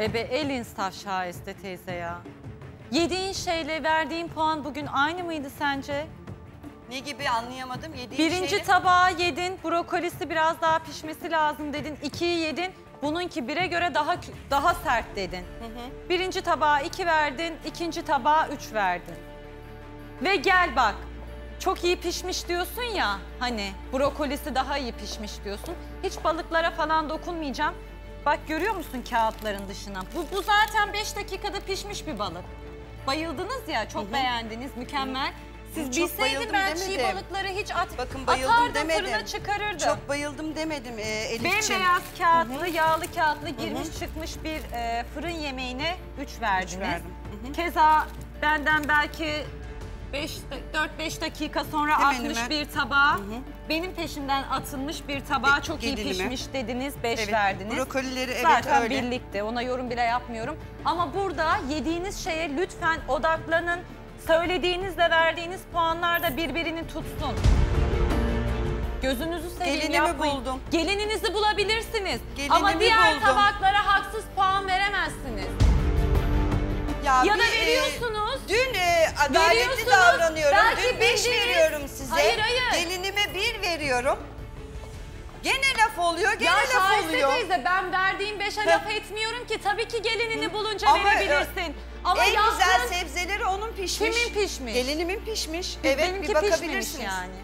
Ebe el insaf Şahiste teyze ya. Yediğin şeyle verdiğin puan bugün aynı mıydı sence? Ne gibi anlayamadım. Yediğim Birinci şeyle- tabağı yedin, brokolisi biraz daha pişmesi lazım dedin. İkiyi yedin, bununki bire göre daha daha sert dedin. Birinci tabağa iki verdin, ikinci tabağa üç verdin. Ve gel bak, çok iyi pişmiş diyorsun ya hani brokolisi daha iyi pişmiş diyorsun. Hiç balıklara falan dokunmayacağım. Bak görüyor musun kağıtların dışına? Bu, bu zaten 5 dakikada pişmiş bir balık. Bayıldınız ya, çok beğendiniz, mükemmel. Siz Çok bilseydin bayıldım ben çiğ demedim. balıkları hiç at, Bakın bayıldım atardım demedim. fırına çıkarırdım. Çok bayıldım demedim e, Elif'ciğim. Bembeyaz kağıtlı, yağlı kağıtlı girmiş çıkmış bir e, fırın yemeğine 3 verdiniz. verdim. Keza benden belki 5 4-5 dakika sonra Hemen atmış hemen. bir tabağa, benim peşimden atılmış bir tabağa E, çok iyi pişmiş dediniz, 5 Evet, verdiniz. brokolileri evet Zaten öyle. birlikte, ona yorum bile yapmıyorum. Ama burada yediğiniz şeye lütfen odaklanın. Söylediğinizle verdiğiniz puanlar da birbirini tutsun. Gözünüzü seveyim Gelinimi yapmayın. buldum. Gelininizi bulabilirsiniz. Gelinimi Ama diğer buldum. tabaklara haksız puan veremezsiniz. Ya, Ya da e, veriyorsunuz. dün e, adaletli Veriyorsunuz, davranıyorum. belki Dün 5 bildiniz. veriyorum size. Hayır, hayır. Gelinime 1 veriyorum. Gene laf oluyor, gene ya laf Şahiste oluyor. teyze ben verdiğim beşe laf etmiyorum ki. Tabii ki gelinini bulunca Ama, verebilirsin. Ama en yaptığın güzel sebzeleri onun pişmiş. kimin pişmiş? Gelinimin pişmiş. evet Benimki bir pişmemiş bakabilirsiniz. yani.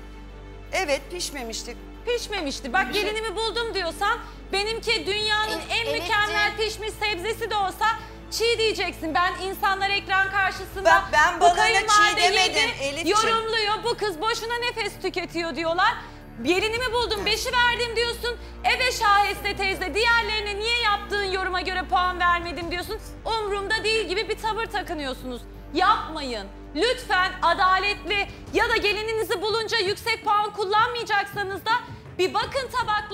Evet pişmemişti. Pişmemişti. Bak gelinimi buldum diyorsan benimki dünyanın El- en mükemmel pişmiş sebzesi de olsa çiğ diyeceksin. Ben insanlar ekran karşısında Bak ben bu kayınvalide yedi, yorumluyor. Bu kız boşuna nefes tüketiyor diyorlar. Gelinimi buldum, beşi verdim diyorsun. Eve Şahiste teyze, diğerlerine niye yaptığın yoruma göre puan vermedim diyorsun. Umrumda değil gibi bir tavır takınıyorsunuz. Yapmayın. Lütfen adaletli ya da gelininizi bulunca yüksek puan kullanmayacaksanız da bir bakın ya.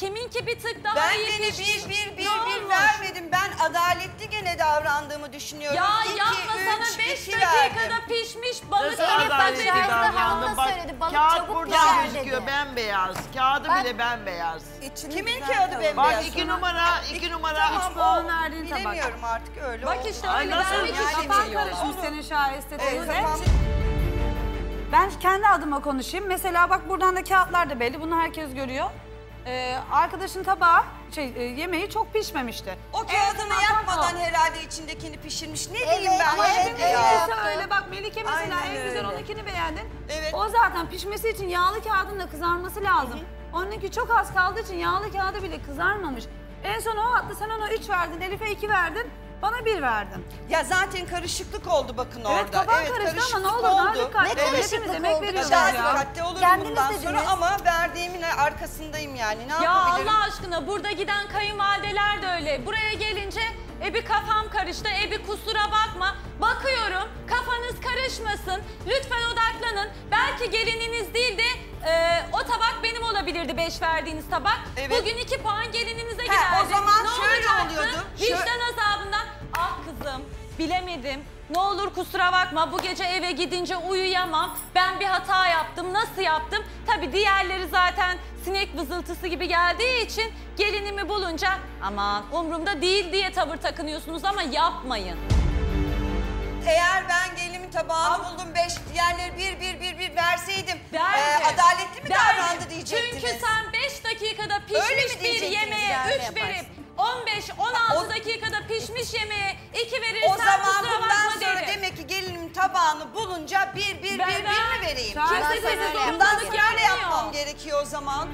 Kiminki bir tık daha Ben iyi pişmiş. bir bir bir Ne bir olmuş? vermedim. Ben adaletli gene davrandığımı düşünüyorum. Ya İki, yapma üç, sana 5 iki dakikada verdim. pişmiş balık Nasıl Elif adaletli bak- Şahiste davrandım? Hanım da Bak, söyledi, balık kağıt çabuk burada pişer gözüküyor dedi. bembeyaz. Kağıdı Bak- bile bembeyaz. Kimin kağıdı bembeyaz? Bak iki numara, iki numara. Tamam puan o verdiğin tabak. bilemiyorum artık öyle Bak oldu. işte Ay, öyle nasıl vermek yani? için Kafan karışmış senin şahiste Evet, teyze. Ben kendi adıma konuşayım. Mesela bak buradan da kağıtlar da belli. Bunu herkes görüyor. Ee, arkadaşın tabağı, şey, e, yemeği çok pişmemişti. O kağıdını Evet, yapmadan o. herhalde içindekini pişirmiş. Ne Evet, diyeyim ben ama evet, öyle bak Melike mesela Aynen en güzel öyle. onunkini beğendin. Evet. O zaten pişmesi için yağlı kağıdın da kızarması lazım. Onunki çok az kaldığı için yağlı kağıdı bile kızarmamış. En son o attı sen ona 3 verdin, Elif'e 2 verdin, bana 1 verdin. Ya zaten karışıklık oldu bakın orada. Evet kafan karıştı ama ne olur daha dikkatli Ne karışıklık oldu? veriyoruz Daha ya. dikkatli olurum Kendiniz bundan dediniz. sonra ama verdiğimin arkasındayım yani. Ne Ya yapabilirim? Allah aşkına burada giden kayınvalideler de öyle. Buraya gelince e bir kafam karıştı, e bir kusura bakma. Bakıyorum kafanız karışmasın. Lütfen odaklanın. Belki gelininiz değil de e, o tabak benim olabilirdi beş verdiğiniz tabak. Evet. Bugün iki puan gelininize giderdi. o zaman ne şöyle olacaktı? oluyordu. Vicdan Şö- azabından ah kızım bilemedim. Ne olur kusura bakma bu gece eve gidince uyuyamam. Ben bir hata yaptım. Nasıl yaptım? Tabii diğerleri zaten sinek vızıltısı gibi geldiği için gelinimi bulunca aman umurumda değil diye tavır takınıyorsunuz ama yapmayın. Eğer ben gelinimin tabağını buldum beş, diğerleri bir bir bir bir verseydim Derdi. e, adaletli mi Derdi. davrandı diyecektiniz. Çünkü sen 5 dakikada pişmiş bir yemeğe yani 3 yaparsın? verip 15-16 O- dakikada pişmiş yemeğe 2 verirsen o zaman bundan sonra derim. demek ki gelinimin tabağını bulunca bir bir Ben- bir bir mi vereyim? Sen- Kimse zorbalık sonra öyle yapmam gerekiyor o zaman.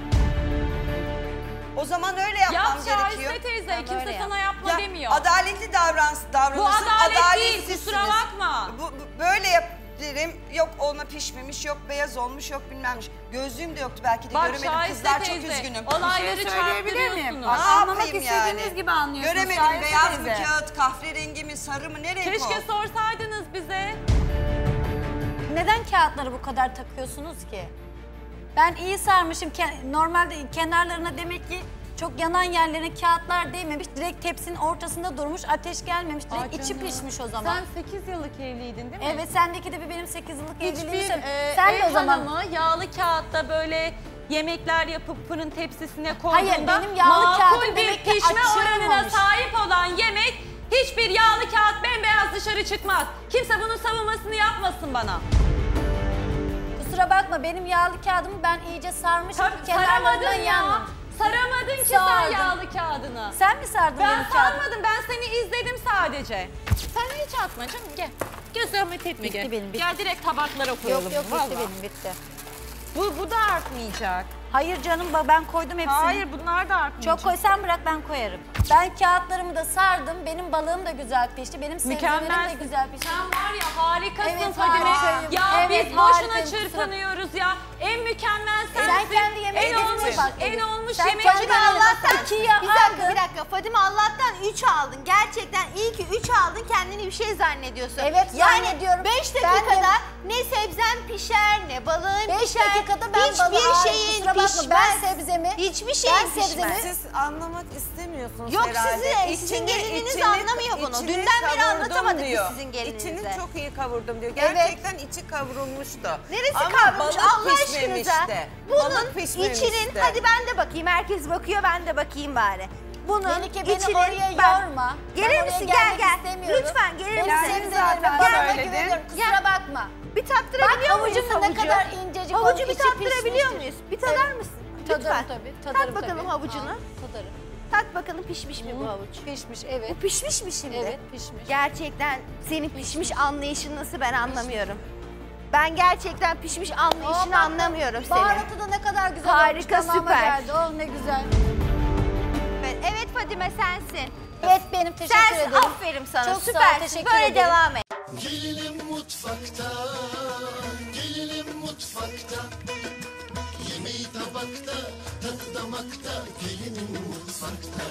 O zaman öyle yapmam Yap gerekiyor. Şahiste teyze Ben kimse öyle sana yapma Ya, demiyor. Adaletli davrans, davranırsın. Bu adalet değil, kusura bakma. Bu, bu- böyle yap derim. Yok ona pişmemiş, yok beyaz olmuş, yok bilmemmiş. Gözlüğüm de yoktu belki de Bak göremedim. Şahiste Kızlar teyze, çok üzgünüm. olayları şey söyleyebilir miyim? Ne anlamak yapayım istediğiniz yani? gibi anlıyorsunuz Göremedim Şahiste beyaz mı teyze. kağıt, kahverengi mi, sarı mı, ne renk Keşke o? sorsaydınız bize. Neden kağıtları bu kadar takıyorsunuz ki? Ben iyi sarmışım. Ke- Normalde kenarlarına demek ki çok yanan yerlerine kağıtlar değmemiş. Direkt tepsinin ortasında durmuş. Ateş gelmemiş. Direkt içi canım. pişmiş o zaman. Sen 8 yıllık evliydin değil mi? Evet sendeki de bir benim 8 yıllık Hiçbir evliliğim. e, Sen de ev o zaman hanımı yağlı kağıtta böyle yemekler yapıp fırın tepsisine koyduğunda Hayır, benim yağlı makul bir pişme oranına sahip olan yemek hiçbir yağlı kağıt bembeyaz dışarı çıkmaz. Kimse bunun savunmasını yapmasın bana. Kusura bakma benim yağlı kağıdımı ben iyice sarmışım. Tabii kenarlarından ya. yandım. Saramadın ki sen Sardım. yağlı kağıdını. Sen mi sardın Ben benim kağıdımı? sarmadım. Ben seni izledim sadece. Sen hiç atma canım. Gel. Göz zahmet etme Bitti gel. benim, bitti. Gel direkt tabaklara koyalım. Yok yok bitti vallahi. benim bitti. Bu, bu da artmayacak. Hayır canım ben koydum hepsini. Hayır bunlar da artmayacak. Çok koy sen bırak ben koyarım. Ben kağıtlarımı da sardım. Benim balığım da güzel pişti. Benim sebzelerim de güzel pişti. Sen var ya harikasın Evet, Fadime. harikayım. Ya Evet, biz boşuna çırpınıyoruz ya. En mükemmel sensin. Sen kendi yemeğine en olmuş, bak. en olmuş Sen yemek kendi. Allah'tan ikiyi Bir dakika aldın. bir dakika Fadime Allah'tan 3 aldın. Gerçekten iyi ki 3 aldın kendini bir şey zannediyorsun. Evet, yani zannediyorum. 5 Ben dakikada de- ne sebzen pişer ne balığın Beş pişer. dakikada ben hiçbir balığı- şeyin bakma, pişmez. ben sebzemi- Hiçbir şeyin ben pişmez. sebzemi- Siz anlamak istemiyorsunuz Yok herhalde. sizi, sizin İçini- gelininiz içini- anlamıyor bunu. içini Dünden beri anlatamadık diyor. sizin gelininize. İçini çok iyi kavurdum diyor. Evet. Gerçekten içi kavrulmuştu. Neresi Ama kavrulmuş Allah aşkınıza? Bunun içinin hadi ben de bakayım herkes bakıyor ben de bakayım bari. Bunun Melike beni içinin oraya ben- yorma. Ben Gelir misin gel gel. Lütfen gelir misin? sebzelerime zaten balığıma söyledin. güveniyorum. Kusura bakma. Bir Bak tattırabiliyor muyuz da havucu? ne kadar incecik Havucu bir tattırabiliyor muyuz? Bir tadar Evet. mısın? Tadarım Lütfen. tabii. Tat Tadarım bakalım tabii. havucunu. Ha, Tadarım. Tat bakalım pişmiş mi bu havuç? Pişmiş evet. Bu pişmiş mi şimdi? Evet pişmiş. Gerçekten senin pişmiş anlayışın nasıl ben anlamıyorum. Ben gerçekten pişmiş anlayışını bak, anlamıyorum senin. Baharatı da ne kadar güzel Harika, olmuş. Süper. Geldi. Oh ne güzel. Evet, evet Fadime sensin. Evet benim teşekkür Sensin ederim. aferin sana Çok sağ ol, teşekkür Böyle ederim. devam et. Gelinim mutfakta, gelinim mutfakta. Yemeği tabakta, tadı damakta, gelinim mutfakta.